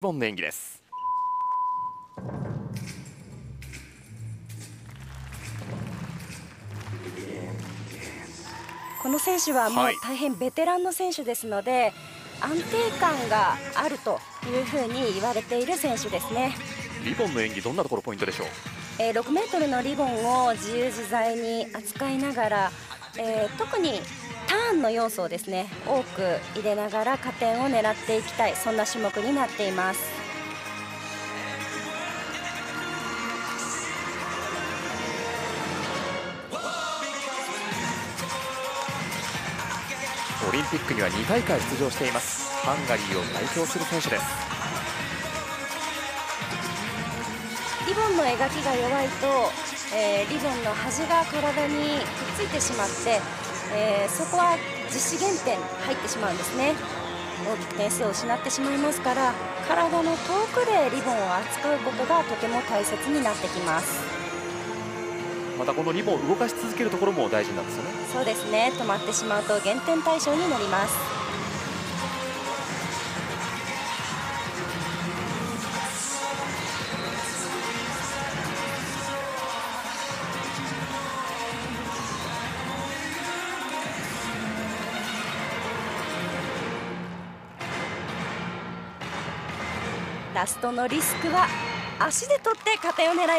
ボンの演技です。この選手はもう大変ベテランの選手ですので、安定感があるというふうに言われている選手ですね。リボンの演技どんなところポイントでしょう、えー、6メートルのリボンを自由自在に扱いながら、えー、特にターンの要素をですね多く入れながら加点を狙っていきたいそんな種目になっています。オリンピックには2大会出場しています。ハンガリーを代表する選手です。リボンの描きが弱いと、えー、リボンの端が体にくっついてしまって、えー、そこは実施減点入ってしまうんですね。大きく点数を失ってしまいますから体の遠くでリボンを扱うことがとても大切になってきます。またこのリボンを動かし続けるところも大事なんですよね。そうですね。止まってしまうと減点対象になりますラストのリスクは足で取って加点を狙います。